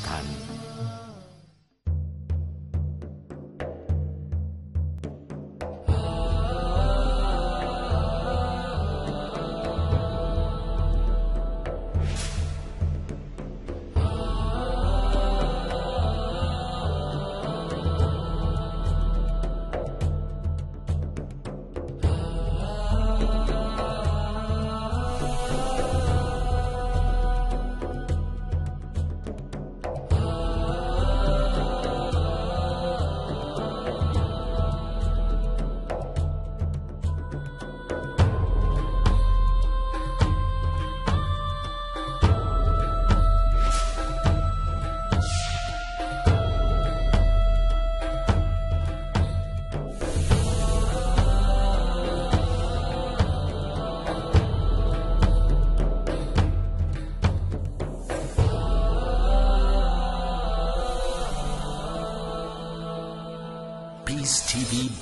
সমাধান পিস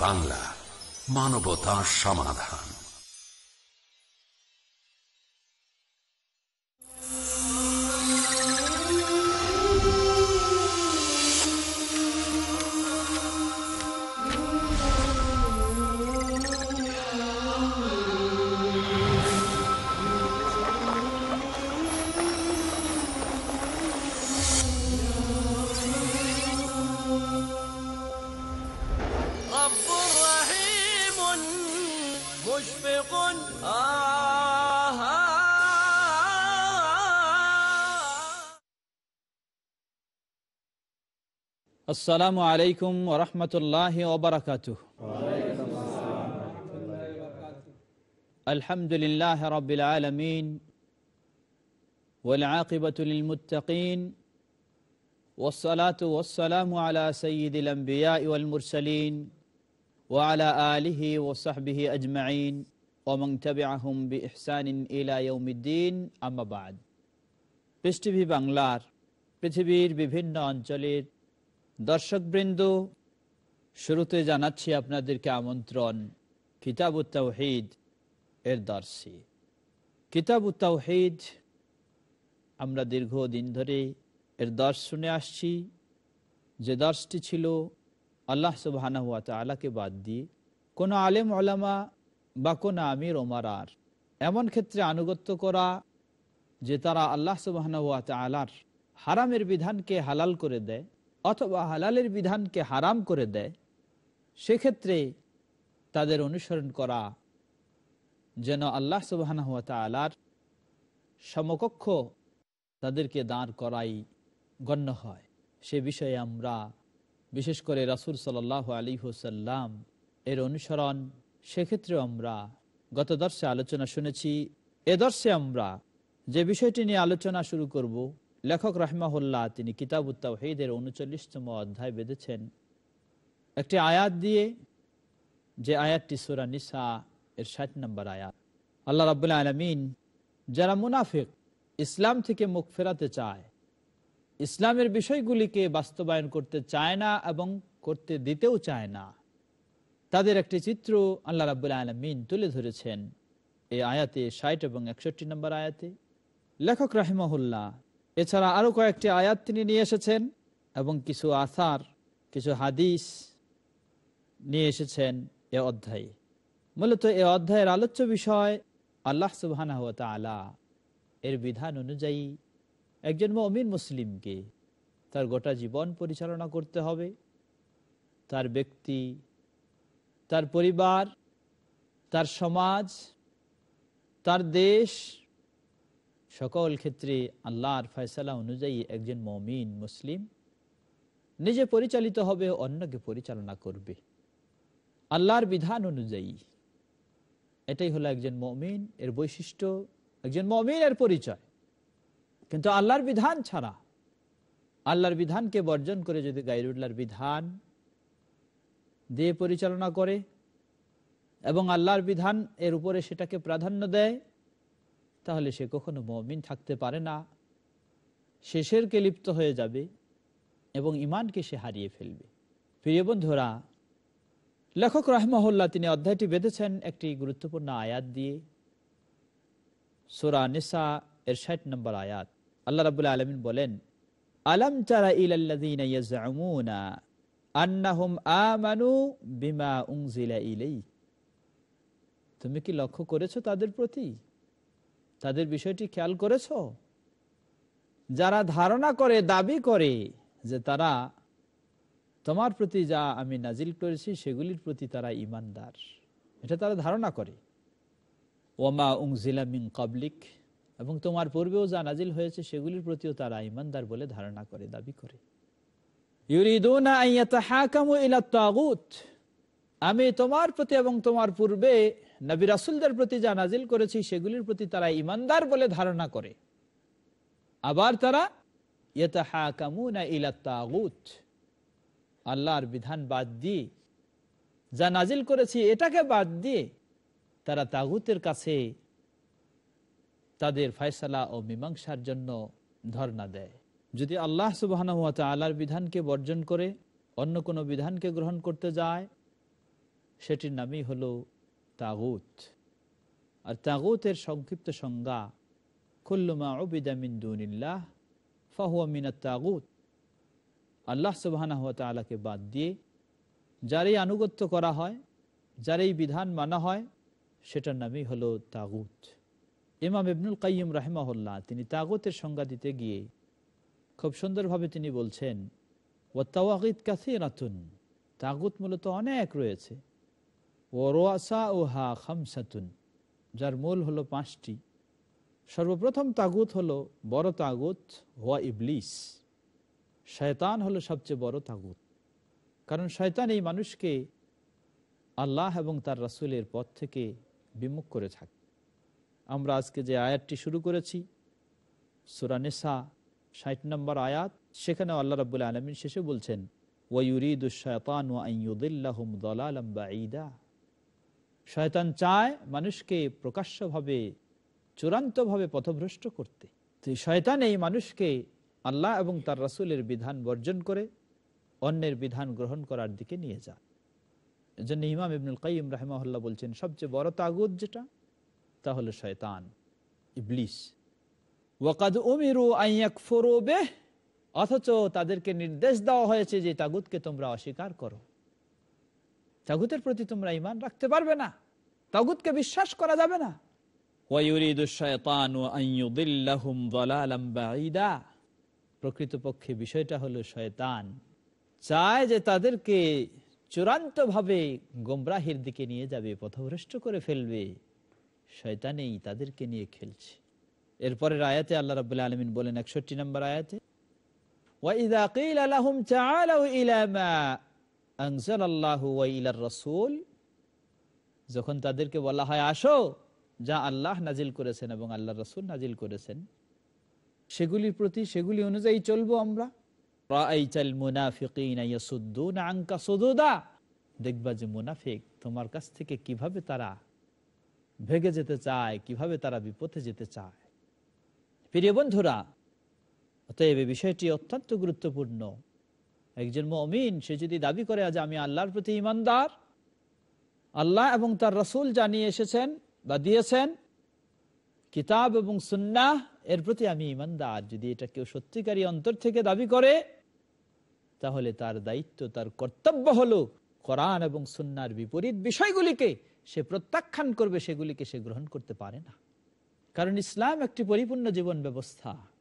বাংলা মানবতা সমাধান আসসালামু আলাইকুম ওরহমতুল্লাহ ওবরাকাত আলহামদুলিল্লাহ রবিল আলমিন والعاقبة للمتقين والصلاة والسلام على سيد الأنبياء والمرسلين وعلى آله وصحبه أجمعين ومن تبعهم بإحسان إلى يوم الدين أما بعد পৃষ্টিভি বাংলার পৃথিবীর বিভিন্ন অঞ্চলের দর্শকবৃন্দ, শুরুতে জানাচ্ছি আপনাদেরকে আমন্ত্রণ কিতাব তাওহিদ এর দর্শে। কিতাব তাওহিদ আমরা দীর্ঘদিন ধরে এর দর্শ শুনে আসছি। যে দর্শটি ছিল আল্লাহ সুবাহানা তালাকে বাদ দিয়ে কোনো আলেম ওলামা বা কোনো আমির ওমারার এমন ক্ষেত্রে আনুগত্য করা যে তারা আল্লাহ সুবাহানা তালার হারামের বিধানকে হালাল করে দেয় অথবা হালালের বিধানকে হারাম করে দেয়, সেক্ষেত্রে তাদের অনুসরণ করা যেন আল্লাহ সুবাহ তালার সমকক্ষ তাদেরকে দাঁড় করাই গণ্য হয়। সে বিষয়ে আমরা, বিশেষ করে রাসুল সাল আলী হুসাল্লাম এর অনুসরণ, সেক্ষেত্রেও আমরা গত দর্শে আলোচনা শুনেছি। এ দর্শে আমরা যে বিষয়টি নিয়ে আলোচনা শুরু করব লেখক রাহমাহুল্লাহ তিনি কিতাব কিতাবুত্তাহিদের উনচল্লিশতম অধ্যায় বেঁধেছেন। একটি আয়াত দিয়ে যে আয়াতটি সুরা নিসা এর ষাট নম্বর আয়াত। আল্লাহ রাবুল্লাহ আলমিন যারা মুনাফিক, ইসলাম থেকে মুখ ফেরাতে চায়, ইসলামের বিষয়গুলিকে বাস্তবায়ন করতে চায় না এবং করতে দিতেও চায় না, তাদের একটি চিত্র আল্লাহ রাবুল্লাহ আলমিন তুলে ধরেছেন। এই আয়াতে ষাট এবং একষট্টি নম্বর আয়াতে লেখক রাহিমহুল্লাহ এছাড়া আরও কয়েকটি আয়াত তিনি নিয়ে এসেছেন এবং কিছু আসার, কিছু হাদিস নিয়ে এসেছেন এ অধ্যায়ে। মূলত এ অধ্যায়ের আলোচ্য বিষয় আল্লাহ সুবাহ এর বিধান অনুযায়ী একজন মমিন মুসলিমকে তার গোটা জীবন পরিচালনা করতে হবে। তার ব্যক্তি, তার পরিবার, তার সমাজ, তার দেশ সকল ক্ষেত্রে আল্লাহর ফয়সালা অনুযায়ী একজন মমিন, মুসলিম নিজে পরিচালিত হবে, অন্যকে পরিচালনা করবে। আল্লাহর বিধান অনুযায়ী এটাই হলো একজন মমিন এর বৈশিষ্ট্য, একজন মমিন এর পরিচয়। কিন্তু আল্লাহর বিধান ছাড়া, আল্লাহর বিধানকে বর্জন করে যদি গাইরুল্লাহর বিধান দিয়ে পরিচালনা করে এবং আল্লাহর বিধান এর উপরে সেটাকে প্রাধান্য দেয় তাহলে সে কখনো মমিন থাকতে পারে না। শেষের কে লিপ্ত হয়ে যাবে এবং ইমানকে সে হারিয়ে ফেলবে। প্রিয় বন্ধুরা, লেখক রহমহল্লা তিনি অধ্যায়টি বেঁধেছেন একটি গুরুত্বপূর্ণ আয়াত দিয়ে। সোরা নিসা এর ষাট নম্বর আয়াত। আল্লাহ রাবুল্লাহ আলমিন বলেন, আলম চারা ইলাল্লাযীনা আন্নাহুম বিমা তুমি কি লক্ষ্য করেছ তাদের প্রতি? তাদের বিষয়টি খেয়াল করেছ? যারা ধারণা করে, দাবি করে যে তারা তোমার প্রতি যা আমি নাজিল করেছি, সেগুলির প্রতি তারা ইমানদার। এটা তারা ধারণা করে। ওমা উংজিলা মিং কাবলিক এবং তোমার পূর্বেও যা নাজিল হয়েছে, সেগুলির প্রতিও তারা ইমানদার বলে ধারণা করে, দাবি করে। আমি তোমার প্রতি এবং তোমার পূর্বে নবী রাসুলদের প্রতি যা নাজিল করেছি, সেগুলির প্রতি তারা ইমানদার বলে ধারণা করে। আবার তারা আল্লাহর বিধান বাদ দিয়ে, যা নাজিল করেছি এটাকে বাদ দিয়ে তারা তাগুতের কাছে তাদের ফয়সালা ও মীমাংসার জন্য ধর্ণা দেয়। যদি আল্লাহ সুবাহ আল্লাহর বিধানকে বর্জন করে, অন্য কোনো বিধানকে গ্রহণ করতে যায়, সেটির নামই হলো তাগুত। আর তাগুতের সংক্ষিপ্ত সংজ্ঞা কুল্লুমা উবিদামিন দুনিল্লাহ, ফাহুয়া মিনাত তাগুত। আল্লাহ সুবাহ তালাকে বাদ দিয়ে, যারই আনুগত্য করা হয়, যারই বিধান মানা হয়, সেটার নামই হলো তাগুত। ইমাম ইবনুল কাইম রাহেমাহুল্লাহ তিনি তাগুতের সংজ্ঞা দিতে গিয়ে খুব সুন্দরভাবে তিনি বলছেন ও তাওয়াকিদ কাসিরাতুন। তাগুত মূলত অনেক রয়েছে। ও হা যার মূল হলো পাঁচটি। সর্বপ্রথম তাগুত হলো বড় তাগুত হোয়া ইবলিস। শয়তান হলো সবচেয়ে বড় তাগুত। কারণ শয়তান এই মানুষকে আল্লাহ এবং তার রাসুলের পথ থেকে বিমুখ করে থাকে। আমরা আজকে যে আয়াতটি শুরু করেছি সুরানেসা ষাট নম্বর আয়াত সেখানে আল্লাহ রাবুল আলমিন শেষে বলছেন শয়তান চায় মানুষকে প্রকাশ্যভাবে, চূড়ান্তভাবে পথভ্রষ্ট করতে। শয়তান এই মানুষকে আল্লাহ এবং তার রাসুলের বিধান বর্জন করে, অন্যের বিধান গ্রহণ করার দিকে নিয়ে যায়। এজন্য ইমাম ইবনুল কাইম রাহেমাহুল্লাহ বলছেন, সবচেয়ে বড় তাগুদ যেটা, তা হলো শয়তান, ইবলিস। ওয়াকাদ উমিরু আইয়াক ফরোবে অথচ তাদেরকে নির্দেশ দেওয়া হয়েছে যে তাগুদকে তোমরা অস্বীকার করো। তাগুতের প্রতি তোমরা ইমান রাখতে পারবে না। তাগুতকে বিশ্বাস করা যাবে না। প্রকৃতপক্ষে বিষয়টা হলো শয়তান চায় যে তাদেরকে চূড়ান্ত ভাবে গোমরাহির দিকে নিয়ে যাবে, পথভ্রষ্ট করে ফেলবে। শয়তানেই তাদেরকে নিয়ে খেলছে। এরপরের আয়াতে আল্লাহ রাবুল্লাহ আলমিন বলেন একষট্টি নম্বর আয়াতে যখন তাদেরকে বলা হয়, আসো, যা আল্লাহ নাজিল করেছেন এবং আল্লাহ রসুল নাজিল করেছেন, সেগুলির প্রতি, সেগুলি অনুযায়ী চলবো আমরা। দেখবা যে মুনাফিক তোমার কাছ থেকে কীভাবে তারা ভেগে যেতে চায়, কীভাবে তারা বিপথে যেতে চায়। প্রিয় বন্ধুরা, অতএব বিষয়টি অত্যন্ত গুরুত্বপূর্ণ। একজন মমিন, সে যদি দাবি করে যে আমি আল্লাহর প্রতি ইমানদার? আল্লাহ এবং তার রসুল জানিয়ে এসেছেন বা দিয়েছেন, কিতাব এবং সুন্নাহ, এর প্রতি আমি ইমানদার। যদি এটা কেউ সত্যিকারী অন্তর থেকে দাবি করে, তাহলে তার দায়িত্ব, তার কর্তব্য হলো কোরআন এবং সুন্নার বিপরীত বিষয়গুলিকে সে প্রত্যাখ্যান করবে, সেগুলিকে সে গ্রহণ করতে পারে না। কারণ ইসলাম একটি পরিপূর্ণ জীবন ব্যবস্থা।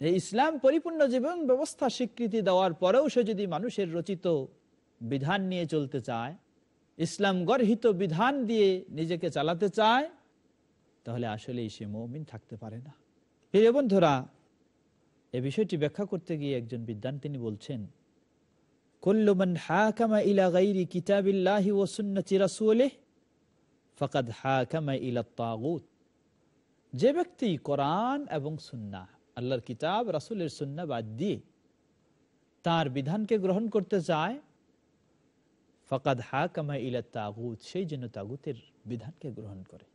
এই ইসলাম পরিপূর্ণ জীবন ব্যবস্থা স্বীকৃতি দেওয়ার পরেও সে যদি মানুষের রচিত বিধান নিয়ে চলতে চায়, ইসলাম গর্হিত বিধান দিয়ে নিজেকে চালাতে চায়, তাহলে আসলেই সে মৌমিন থাকতে পারে না। প্রিয় বন্ধুরা, এ বিষয়টি ব্যাখ্যা করতে গিয়ে একজন বিদ্যান তিনি বলছেন কুল্লুমান রাসূলিহি ফাকাদ যে ব্যক্তি কোরআন এবং সুন্নাহ আল্লাহর কিতাব, রাসুলের সুন্না বাদ দিয়ে তার বিধানকে গ্রহণ করতে চায়, ফকাদ হা কামা ইলা তাগুত, সেই জন্য তাগুতের বিধানকে গ্রহণ করে।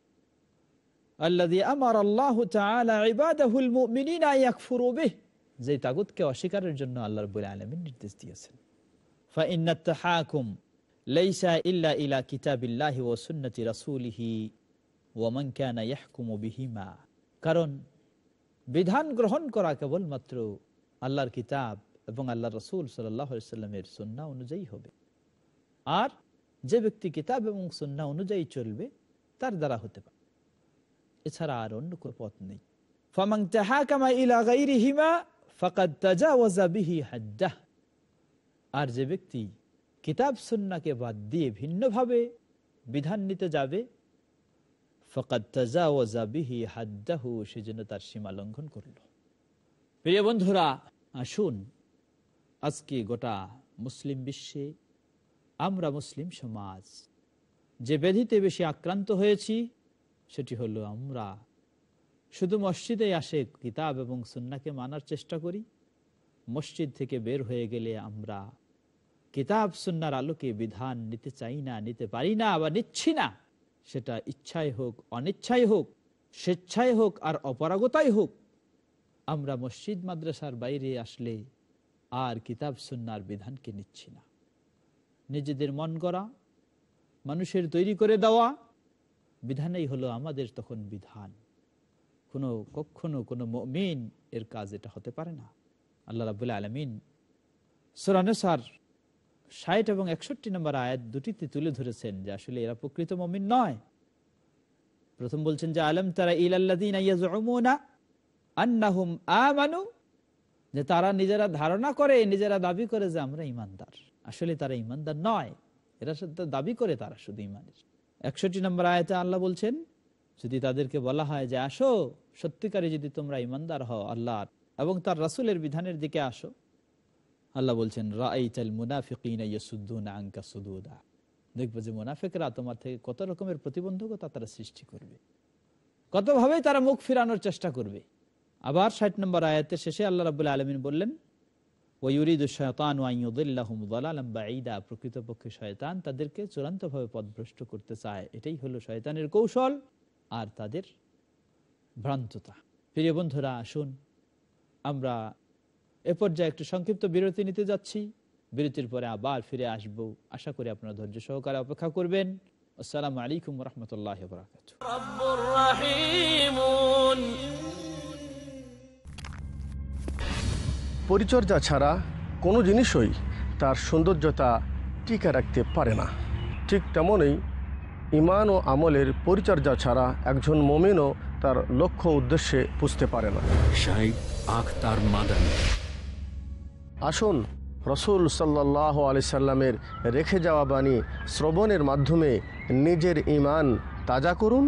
যে তাগুতকে অস্বীকারের জন্য আল্লাহর বলে আলমিন নির্দেশ দিয়েছেন। ফাইনাকুম লাইসা ইল্লা ইলা কিতাবিল্লাহি ও সুন্নতি রাসূলিহি ওয়া মান কানা ইয়াহকুমু বিহিমা, কারণ বিধান গ্রহণ করা কেবলমাত্র আল্লাহর কিতাব এবং আল্লাহ রসুল সাল্লামের সন্না অনুযায়ী হবে। আর যে ব্যক্তি কিতাব এবং সন্না অনুযায়ী চলবে, তার দ্বারা হতে পারে। এছাড়া আর অন্য কোনো পথ নেই। আর যে ব্যক্তি কিতাব সুন্নাকে বাদ দিয়ে ভিন্নভাবে বিধান নিতে যাবে ফকাত তাজাওয়াজা বিহি হাদ্দাহু সেজন্য তার সীমা লঙ্ঘন করল। প্রিয় বন্ধুরা, আসুন, আজকে গোটা মুসলিম বিশ্বে, আমরা মুসলিম সমাজ, যে ব্যাধিতে বেশি আক্রান্ত হয়েছি, সেটি হলো আমরা। শুধু মসজিদে আসে কিতাব এবং সুন্নাকে মানার চেষ্টা করি, মসজিদ থেকে বের হয়ে গেলে আমরা কিতাব সুন্নার আলোকে বিধান নিতে চাই না, নিতে পারি না বা নিচ্ছি না। সেটা ইচ্ছাই হোক, অনিচ্ছাই হোক স্বেচ্ছায় হোক আর অপরাগতাই হোক, আমরা মসজিদ মাদ্রাসার বাইরে আসলে আর কিতাব সুন্নার বিধানকে নিচ্ছি না। নিজেদের মন করা মানুষের তৈরি করে দেওয়া, বিধানেই হলো আমাদের তখন বিধান। কোনো কখনো কোনো মমিন এর কাজ এটা হতে পারে না। আল্লাহ রাবুল্লাহ আলমিন সুরানেসার ষাট এবং একষট্টি নম্বর আয়াত দুটিতে তুলে ধরেছেন যে আসলে এরা প্রকৃত মমিন নয়। প্রথম বলছেন যে, আলম তারা আন্নাহুম আমানু? যে তারা নিজেরা ধারণা করে, নিজেরা দাবি করে যে আমরা ইমানদার আসলে তারা ইমানদার নয়। এরা শুধু দাবি করে তারা শুধু ইমানের একষট্টি নম্বর আয়তে আল্লাহ বলছেন, যদি তাদেরকে বলা হয় যে, আসো, সত্যিকারে যদি তোমরা ইমানদার হও আল্লাহ এবং তার রাসুলের বিধানের দিকে আসো আল্লাহ বলছেন রাইতাল আঙ্কা সুদুদা। দেখব যে মুনাফিকরা তোমার থেকে কত রকমের প্রতিবন্ধকতা তারা সৃষ্টি করবে। কতভাবে তারা মুখ ফিরানোর চেষ্টা করবে। আবার ষাট নম্বর আয়াতের শেষে আল্লাহ রাবুল্লাহ আলমিন বললেন প্রকৃতপক্ষে শয়তান তাদেরকে চূড়ান্তভাবে পদভ্রষ্ট করতে চায়। এটাই হলো শয়তানের কৌশল আর তাদের ভ্রান্ততা। প্রিয় বন্ধুরা, আসুন, আমরা এ পর্যায়ে একটু সংক্ষিপ্ত বিরতি নিতে যাচ্ছি। বিরতির পরে আবার ফিরে আসব। আশা করি আপনারা ধৈর্য সহকারে অপেক্ষা করবেন। আসসালাম আলাইকুম রহমতুল্লাহ পরিচর্যা ছাড়া কোনো জিনিসই তার সৌন্দর্যতা টিকে রাখতে পারে না। ঠিক তেমনই ইমান ও আমলের পরিচর্যা ছাড়া একজন মমিনও তার লক্ষ্য উদ্দেশ্যে পুজতে পারে না। আসুন, রসুল সাল্লাহ আলি সাল্লামের রেখে যাওয়া বাণী শ্রবণের মাধ্যমে নিজের ইমান তাজা করুন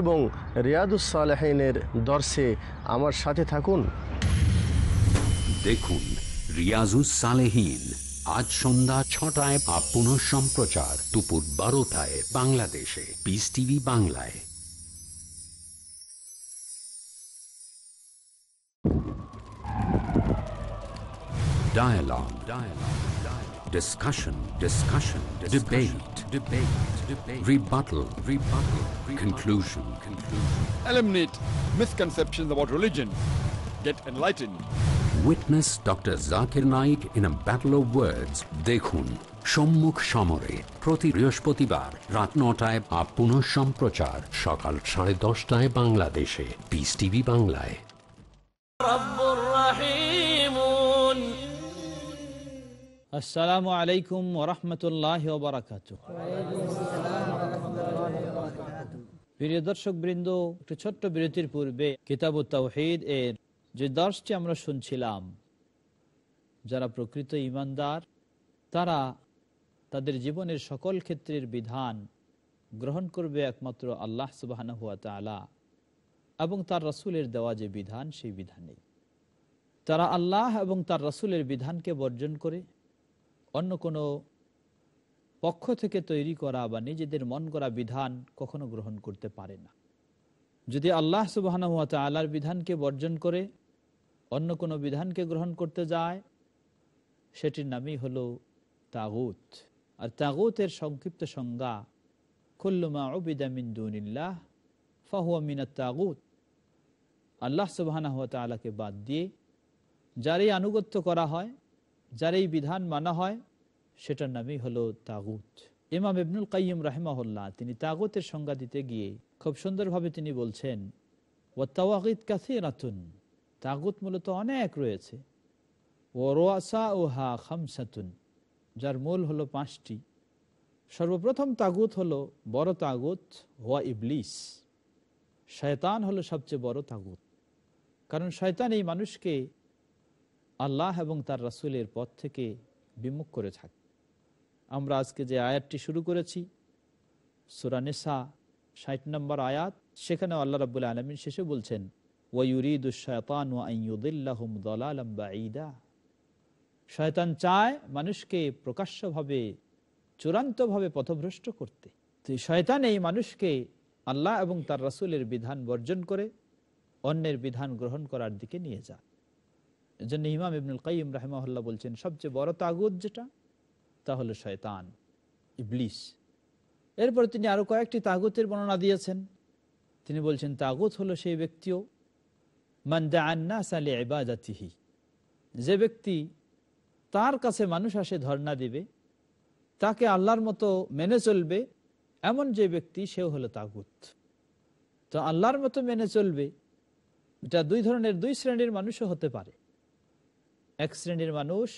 এবং রিয়াদুসালেহিনের দর্শে আমার সাথে থাকুন। দেখুন, রিয়াজুস সালেহীন, আজ সন্ধ্যা ছটায় বা পুনঃ সম্প্রচার দুপুর বারোটায় বাংলাদেশে পিস টিভি বাংলায়। Dialogue. Dialogue. Discussion. Discussion. Discussion. Debate. Debate. Debate. Rebuttal. Rebuttal. Rebuttal. Conclusion. Conclusion. Eliminate misconceptions about religion. Get enlightened. Witness Dr. Zakir Naik in a battle of words. Dekhun. সম্মুখ সমরে প্রতি বৃহস্পতিবার রাত নটায় tai পুনঃ সম্প্রচার সকাল সাড়ে দশটায় বাংলাদেশে পিস টিভি বাংলায় আসসালামু আলাইকুম ওরহমতুল্লাহ বারাকাত প্রিয় দর্শক বৃন্দ, একটু ছোট্ট বিরতির পূর্বে কিতাব তাওহিদ এর যে দর্শটি আমরা শুনছিলাম, যারা প্রকৃত ইমানদার, তারা তাদের জীবনের সকল ক্ষেত্রের বিধান গ্রহণ করবে একমাত্র আল্লাহ সুবাহ এবং তার রসুলের দেওয়া যে বিধান, সেই বিধানেই। তারা আল্লাহ এবং তার রসুলের বিধানকে বর্জন করে অন্য কোনো পক্ষ থেকে তৈরি করা বা নিজেদের মন করা বিধান কখনো গ্রহণ করতে পারে না। যদি আল্লাহ সুবাহ আল্লাহর বিধানকে বর্জন করে অন্য কোনো বিধানকে গ্রহণ করতে যায়, সেটির নামই হলো তাগুত। আর তাগুতের সংক্ষিপ্ত সংজ্ঞা খুল্লুমা ওবিদামিন দুনিল্লাহ, ফাহুয়া মিনা তাগুত। আল্লাহ তালাকে বাদ দিয়ে যারই আনুগত্য করা হয় যার এই বিধান মানা হয়, সেটার নামই হলো তাগুত। ইমাম ইবনুল কাইম রাহেমাহুল্লাহ তিনি তাগুতের সংজ্ঞা দিতে গিয়ে খুব সুন্দরভাবে তিনি বলছেন ও তাওয়াকিদ কাছে রাতুন তাগুত মূলত অনেক রয়েছে। ও রোয়াসা ও হা খামসাতুন যার মূল হলো পাঁচটি। সর্বপ্রথম তাগুত হলো বড় তাগুত হোয়া ইবলিস শয়তান হলো সবচেয়ে বড় তাগুত। কারণ শয়তান এই মানুষকে আল্লাহ এবং তার রাসুলের পথ থেকে বিমুখ করে থাকে। আমরা আজকে যে আয়াতটি শুরু করেছি সুরানেসা ষাট নম্বর আয়াত সেখানে আল্লাহ রাবুল্লাহ আলমিন শেষে বলছেন শয়তান চায় মানুষকে প্রকাশ্যভাবে, চূড়ান্তভাবে পথভ্রষ্ট করতে। শয়তান এই মানুষকে আল্লাহ এবং তার রাসুলের বিধান বর্জন করে, অন্যের বিধান গ্রহণ করার দিকে নিয়ে যায়। এজন্য ইমাম ইবনুল কাইম রাহেমাহুল্লাহ বলছেন, সবচেয়ে বড় তাগুদ যেটা, তা হলো শয়তান, ইবলিস। এরপরে তিনি আরও কয়েকটি তাগুতের বর্ণনা দিয়েছেন। তিনি বলছেন, তাগুত হলো সেই ব্যক্তিও মান্দা যে ব্যক্তি তার কাছে মানুষ আসে ধর্ণা দিবে, তাকে আল্লাহর মতো মেনে চলবে, এমন যে ব্যক্তি সেও হলো তাগুত। তো আল্লাহর মতো মেনে চলবে, এটা দুই ধরনের, দুই শ্রেণির মানুষও হতে পারে। এক শ্রেণির মানুষ,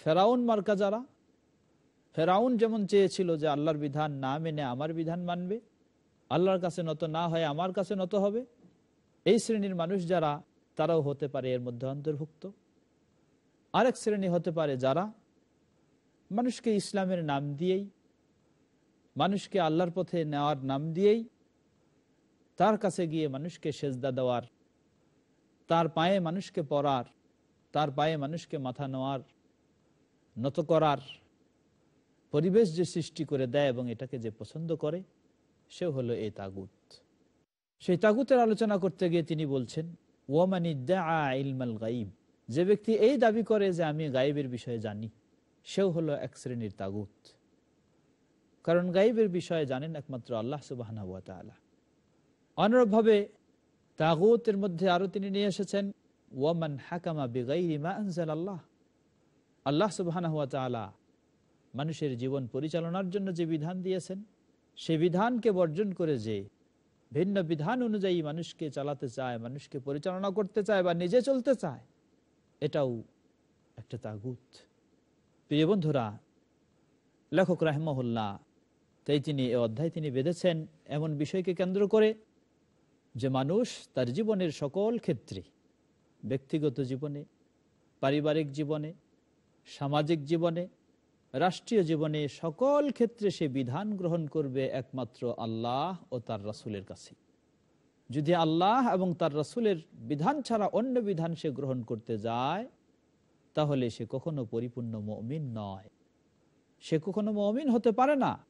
ফেরাউন মার্কা যারা, ফেরাউন যেমন চেয়েছিল যে আল্লাহর বিধান না মেনে আমার বিধান মানবে, আল্লাহর কাছে নত না হয় আমার কাছে নত হবে, এই শ্রেণির মানুষ যারা, তারাও হতে পারে এর মধ্যে অন্তর্ভুক্ত। আরেক শ্রেণি হতে পারে যারা, মানুষকে ইসলামের নাম দিয়েই, মানুষকে আল্লাহর পথে নেওয়ার নাম দিয়েই, তার কাছে গিয়ে মানুষকে সেজদা দেওয়ার, তার পায়ে মানুষকে পড়ার তার পায়ে মানুষকে মাথা নেওয়ার, নত করার পরিবেশ যে সৃষ্টি করে দেয় এবং এটাকে যে পছন্দ করে সে হলো এই তাগুত। সেই তাগুতের আলোচনা করতে গিয়ে তিনি বলছেন, ওয়ামানি ইলমাল গাইব। যে ব্যক্তি এই দাবি করে যে আমি গাইবের বিষয়ে জানি, সেও হলো এক শ্রেণির তাগুত। কারণ গাইবের বিষয়ে জানেন একমাত্র আল্লাহ সুবাহ অনুরূপভাবে তাগুতের মধ্যে আরও তিনি নিয়ে এসেছেন ওয়ামান হাকামা আনজাল আল্লাহ আল্লাহ সুবাহ মানুষের জীবন পরিচালনার জন্য যে বিধান দিয়েছেন, সে বিধানকে বর্জন করে যে ভিন্ন বিধান অনুযায়ী মানুষকে চালাতে চায়, মানুষকে পরিচালনা করতে চায় বা নিজে চলতে চায়, এটাও একটা তাগুত। প্রিয় বন্ধুরা, লেখক রাহমহল্লা তাই তিনি এ অধ্যায় তিনি বেঁধেছেন এমন বিষয়কে কেন্দ্র করে যে মানুষ তার জীবনের সকল ক্ষেত্রে ব্যক্তিগত জীবনে, পারিবারিক জীবনে, সামাজিক জীবনে, রাষ্ট্রীয় জীবনে সকল ক্ষেত্রে সে বিধান গ্রহণ করবে একমাত্র আল্লাহ ও তার রাসুলের কাছে। যদি আল্লাহ এবং তার রাসুলের বিধান ছাড়া অন্য বিধান সে গ্রহণ করতে যায়, তাহলে সে কখনো পরিপূর্ণ মমিন নয়। সে কখনো মমিন হতে পারে না।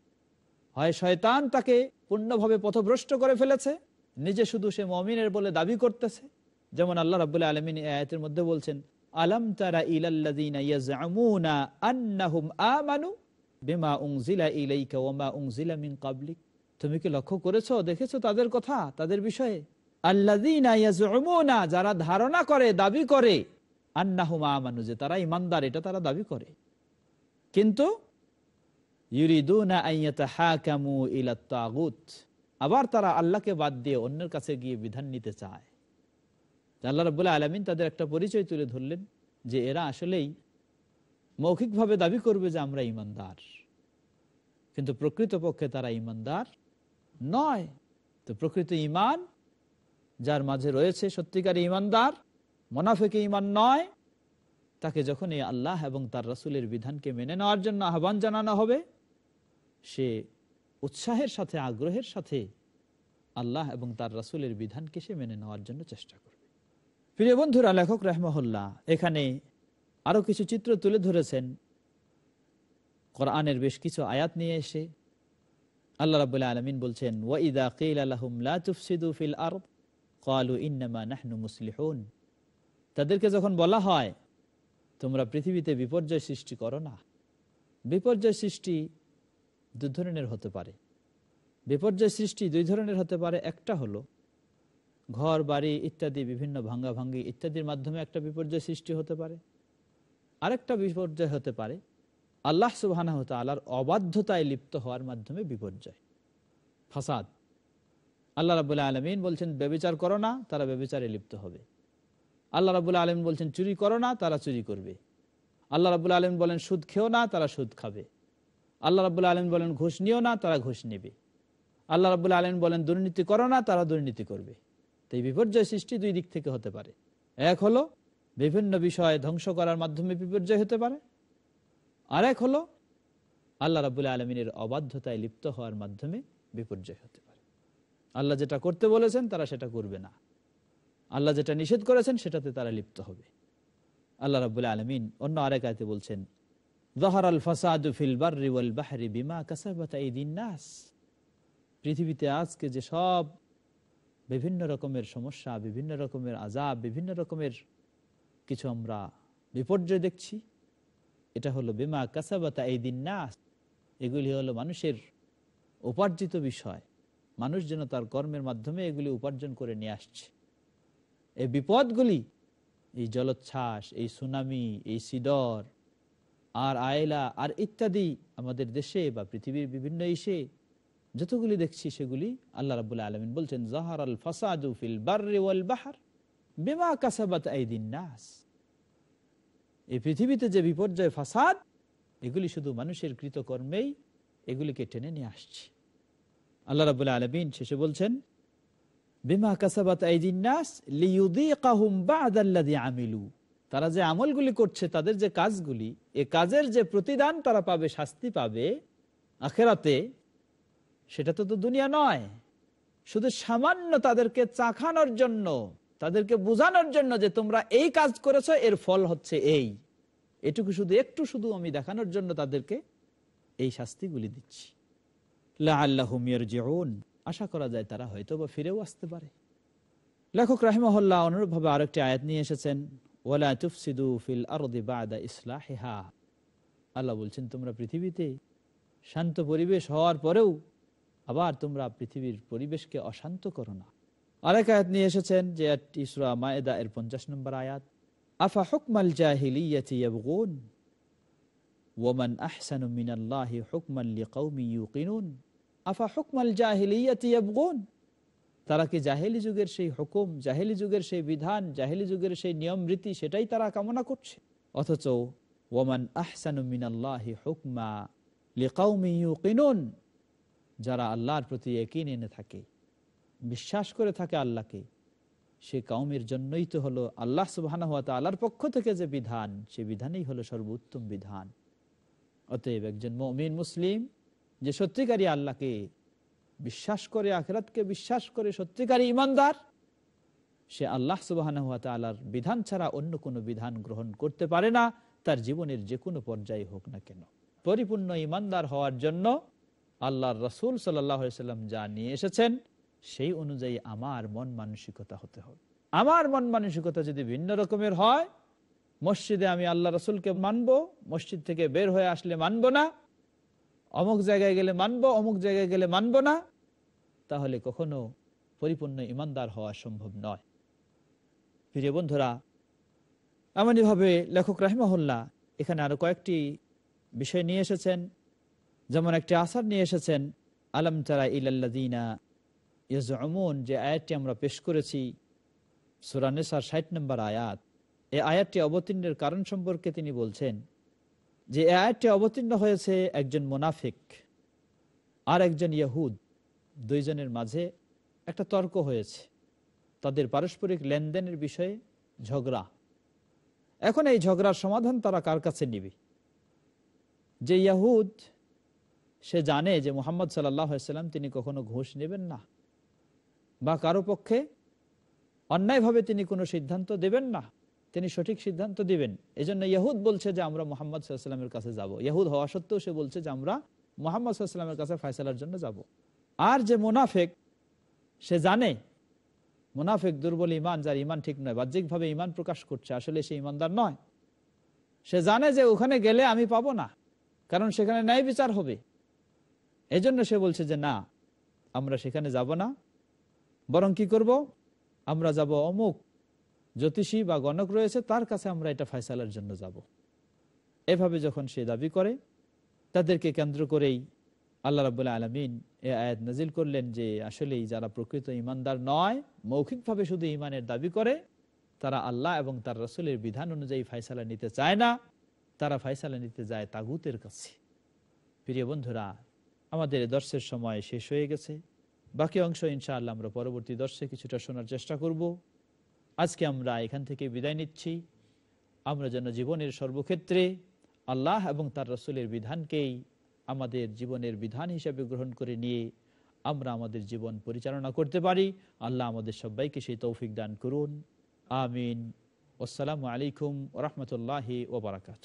হয় শয়তান তাকে পূর্ণভাবে পথভ্রষ্ট করে ফেলেছে, নিজে শুধু সে মমিনের বলে দাবি করতেছে যেমন আল্লাহ রাবুল্লাহ আলমিন আয়াতের মধ্যে বলছেন, আলম তারা আমানু বিমা উনজিলা ইলাইকা ওয়া উনজিলা মিন কাবলিক তুমি কি লক্ষ্য করেছ, দেখেছ তাদের কথা, তাদের বিষয়ে? আল্লাযীনা যারা ধারণা করে, দাবি করে, আন্নাহুম আমানু, যে তারা ইমানদার, এটা তারা দাবি করে। কিন্তু আবার তারা আল্লাহকে বাদ দিয়ে অন্যের কাছে গিয়ে বিধান নিতে চায়। আল্লাহ রবুল্লাহ আলমিন তাদের একটা পরিচয় তুলে ধরলেন যে এরা আসলেই মৌখিকভাবে দাবি করবে যে আমরা ইমানদার কিন্তু প্রকৃতপক্ষে তারা ইমানদার নয়। তো প্রকৃত ইমান যার মাঝে রয়েছে সত্যিকার ইমানদার মোনাফেকে ইমান নয়, তাকে যখন এই আল্লাহ এবং তার রাসুলের বিধানকে মেনে নেওয়ার জন্য আহ্বান জানানো হবে, সে উৎসাহের সাথে, আগ্রহের সাথে আল্লাহ এবং তার রাসুলের বিধানকে সে মেনে নেওয়ার জন্য চেষ্টা করবে। প্রিয় বন্ধুরা, লেখক রহমহল্লা এখানে আরও কিছু চিত্র তুলে ধরেছেন। কোরআনের বেশ কিছু আয়াত নিয়ে এসে আল্লাহ রাবুল্লাহ আলমিন বলছেন ফিল নাহনু তাদেরকে যখন বলা হয়, তোমরা পৃথিবীতে বিপর্যয় সৃষ্টি করো না। বিপর্যয় সৃষ্টি দু ধরনের হতে পারে। বিপর্যয় সৃষ্টি দুই ধরনের হতে পারে। একটা হলো ঘর, বাড়ি ইত্যাদি, বিভিন্ন ভাঙ্গা ভাঙ্গি ইত্যাদির মাধ্যমে একটা বিপর্যয় সৃষ্টি হতে পারে। আরেকটা বিপর্যয় হতে পারে, আল্লাহ সুবাহ আল্লাহর অবাধ্যতায় লিপ্ত হওয়ার মাধ্যমে বিপর্যয়। ফাসাদ। আল্লাহ রাবুল্লাহ আলমিন বলছেন, ব্যবচার করো না, তারা ব্যবচারে লিপ্ত হবে। আল্লাহ রাবুল্লাহ আলম বলছেন, চুরি করো না, তারা চুরি করবে। আল্লাহ রাবুল্লাহ আলম বলেন, সুদ খেও না, তারা সুদ খাবে। আল্লাহ রাবুল্লাহ আলম বলেন, ঘুষ নিও না, তারা ঘুষ নেবে। আল্লাহ রাবুল্লাহ আলম বলেন, দুর্নীতি করো না, তারা দুর্নীতি করবে। তো এই বিপর্যয় সৃষ্টি দুই দিক থেকে হতে পারে। এক হলো বিভিন্ন বিষয় ধ্বংস করার মাধ্যমে বিপর্যয় হতে পারে। আর এক হলো আল্লাহ রাবুল্লাহ আলমিনের অবাধ্যতায় লিপ্ত হওয়ার মাধ্যমে বিপর্যয় হতে পারে। আল্লাহ যেটা করতে বলেছেন, তারা সেটা করবে না। আল্লাহ যেটা নিষেধ করেছেন, সেটাতে তারা লিপ্ত হবে। আল্লাহ রাবুল্লাহ আলমিন অন্য আরেক আয়তে বলছেন জহর আল ফাসাদু বার্রি ওয়াল বাহরি বিমা কাসাবাত নাস। পৃথিবীতে আজকে যে সব বিভিন্ন রকমের সমস্যা, বিভিন্ন রকমের আজাব বিভিন্ন রকমের কিছু আমরা বিপর্যয় দেখছি। এটা হলো বিমা কাসাবাতা এই দিন না এগুলি হলো মানুষের উপার্জিত বিষয়। মানুষ যেন তার কর্মের মাধ্যমে এগুলি উপার্জন করে নিয়ে আসছে। এই বিপদগুলি, এই জলোচ্ছ্বাস, এই সুনামি, এই সিডর, আর আয়লা, আর ইত্যাদি আমাদের দেশে বা পৃথিবীর বিভিন্ন ইসে যতগুলি দেখছি সেগুলি আল্লাহ রাবুল্লাহ আলমিন বলছেন জাহার আল ফাসাদু ফিল বার্রেওয়াল বাহার বেমা কাসাবাত নাস। এই পৃথিবীতে যে বিপর্যয় ফাসাদ, এগুলি শুধু মানুষের কৃতকর্মেই এগুলিকে টেনে নিয়ে আসছে। আল্লাহ রাবুল্লাহ আলমিন শেষে বলছেন, বিমা কাসাবাত নাস আমিলু। তারা যে আমলগুলি করছে, তাদের যে কাজগুলি, এ কাজের যে প্রতিদান তারা পাবে, শাস্তি পাবে, আখেরাতে সেটা তো তো দুনিয়া নয়। শুধু সামান্য তাদেরকে চাখানোর জন্য, তাদেরকে বোঝানোর জন্য যে তোমরা এই কাজ করেছ, এর ফল হচ্ছে এই। এটুকু শুধু, একটু শুধু আমি দেখানোর জন্য তাদেরকে এই শাস্তিগুলি দিচ্ছি। আশা করা যায় তারা হয়তো বা ফিরেও আসতে পারে। লেখক রাহিমহল্লা অনুরূপভাবে আরেকটি আয়াত নিয়ে এসেছেন, ওয়ালা আরদি বাদা আল্লাহ বলছেন, তোমরা পৃথিবীতে শান্ত পরিবেশ হওয়ার পরেও আবার তোমরা পৃথিবীর পরিবেশকে অশান্ত করো না। আরেক আয়াত নিয়ে এসেছেন যে ইসরা মায়েদা এর পঞ্চাশ নম্বর আয়াত। আফা হুকমাল জাহিলিয়াতি ইয়াবগুন? ওয়ামান আহসানু মিনাল্লাহি ইউকিনুন? আফা হুকমাল তারা কি জাহেলি যুগের সেই হুকুম, জাহেলি যুগের সেই বিধান, জাহেলি যুগের সেই নিয়ম, রীতি, সেটাই তারা কামনা করছে? অথচ ওয়ামান আহসানু মিনাল্লাহি হুকমা লিকাউমি ইউকিনুন? যারা আল্লাহর প্রতি একই এনে থাকে, বিশ্বাস করে থাকে আল্লাহকে, সে কাউমের জন্যই তো হলো আল্লাহ সুবাহ আল্লাহর পক্ষ থেকে যে বিধান, সে বিধানই হলো সর্বোত্তম বিধান। অতএব একজন মমিন মুসলিম যে সত্যিকারী আল্লাহকে বিশ্বাস করে, আখরাতকে বিশ্বাস করে সত্যিকারী ইমানদার সে আল্লাহ সুবাহ আল্লাহর বিধান ছাড়া অন্য কোনো বিধান গ্রহণ করতে পারে না, তার জীবনের যে কোনো পর্যায়ে হোক না কেন। পরিপূর্ণ ইমানদার হওয়ার জন্য আল্লাহর রসুল সাল্লাম যা নিয়ে এসেছেন, সেই অনুযায়ী আমার মন মানসিকতা হতে হবে। আমার মন মানসিকতা যদি ভিন্ন রকমের হয়, মসজিদে আমি আল্লাহ রসুলকে মানব, মসজিদ থেকে বের হয়ে আসলে মানব না, অমুক জায়গায় গেলে মানব, অমুক জায়গায় গেলে মানব না, তাহলে কখনো পরিপূর্ণ ইমানদার হওয়া সম্ভব নয়। প্রিয় বন্ধুরা, এমনইভাবে লেখক রাহিমহল্লা এখানে আরও কয়েকটি বিষয় নিয়ে এসেছেন। যেমন একটি আসার নিয়ে এসেছেন, আলম তারা ইলাল্লাদিনা ইয়াজমুন যে আয়াতটি আমরা পেশ করেছি সুরানেসার ষাট নম্বর আয়াত। এই আয়াতটি অবতীর্ণের কারণ সম্পর্কে তিনি বলছেন যে এই আয়াতটি অবতীর্ণ হয়েছে একজন মোনাফিক আর একজন ইয়াহুদ, দুইজনের মাঝে একটা তর্ক হয়েছে। তাদের পারস্পরিক লেনদেনের বিষয়ে ঝগড়া। এখন এই ঝগড়ার সমাধান তারা কার কাছে নিবে? যে ইয়াহুদ সে জানে যে মোহাম্মদ সাল্লাম তিনি কখনো ঘুষ নেবেন না বা কারও পক্ষে অন্যায়ভাবে তিনি কোনো সিদ্ধান্ত দেবেন না। তিনি সঠিক সিদ্ধান্ত দিবেন। এই জন্য ইয়াহুদ বলছে যে আমরা মোহাম্মদ সাল্লামের কাছে যাব। ইয়াহুদ হওয়া সত্ত্বেও সে বলছে যে আমরা মোহাম্মদ সাল্লামের কাছে ফয়সালার জন্য যাব। আর যে মোনাফেক, সে জানে মোনাফেক দুর্বল ইমান, যার ইমান ঠিক নয়, বাহ্যিকভাবে ইমান প্রকাশ করছে, আসলে সে ইমানদার নয়। সে জানে যে ওখানে গেলে আমি পাবো না, কারণ সেখানে ন্যায় বিচার হবে। এজন্য সে বলছে যে, না, আমরা সেখানে যাব না। বরং কি করব? আমরা যাব অমুক জ্যোতিষী বা গণক রয়েছে, তার কাছে আমরা এটা ফয়সালার জন্য যাব। এভাবে যখন সে দাবি করে, তাদেরকে কেন্দ্র করেই আল্লাহ রাবুল্লাহ আলমিন এ আয়াত নাজিল করলেন যে, আসলেই যারা প্রকৃত ইমানদার নয়, মৌখিকভাবে শুধু ইমানের দাবি করে, তারা আল্লাহ এবং তার রসুলের বিধান অনুযায়ী ফাইসালা নিতে চায় না। তারা ফাইসালা নিতে যায় তাগুতের কাছে। প্রিয় বন্ধুরা আমাদের দর্শের সময় শেষ হয়ে গেছে। বাকি অংশ ইনশাআল্লাহ আমরা পরবর্তী দর্শে কিছুটা শোনার চেষ্টা করব। আজকে আমরা এখান থেকে বিদায় নিচ্ছি। আমরা যেন জীবনের সর্বক্ষেত্রে আল্লাহ এবং তার রসুলের বিধানকেই আমাদের জীবনের বিধান হিসেবে গ্রহণ করে নিয়ে আমরা আমাদের জীবন পরিচালনা করতে পারি। আল্লাহ আমাদের সবাইকে সেই তৌফিক দান করুন। আমিন। আসসালামু আলাইকুম রহমতুল্লাহি ওবরাকাত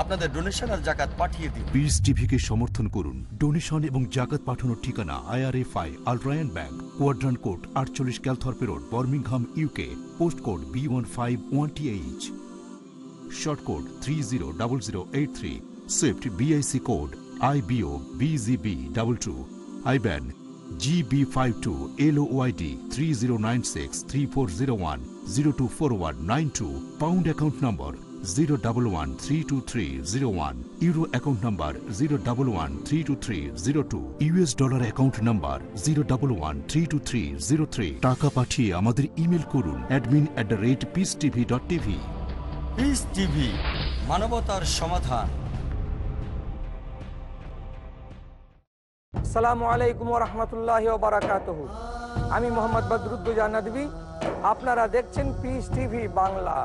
আপনাদের ডোনেশন আর জাকাত পাঠিয়ে দিন। পিস টিভিকে সমর্থন করুন। ডোনেশন এবং জাকাত পাঠানোর ঠিকানা IRFI Al Rayan bank Quadrant Court আটচল্লিশ Calthorpe road Birmingham UK post code B one five one T H sort code three zero double zero eight three swift BIC code I B O B G B double two IBAN G B five two L Y D three zero nine six three four zero one zero two four one nine two pound account number zero double one three two three zero one euro account number zero double one three two three zero two U S dollar account number zero double one three two three zero three টাকা পাঠিয়ে আমাদের email করুন admin at the rate peace TV dot TV peace TV মানবতার সমাধান। সালামু আলাইকুম রহমতুল্লাহ বারাকাত আমি মোহাম্মদ বদরুদ্দুজা নদী আপনারা দেখছেন পিস টিভি বাংলা।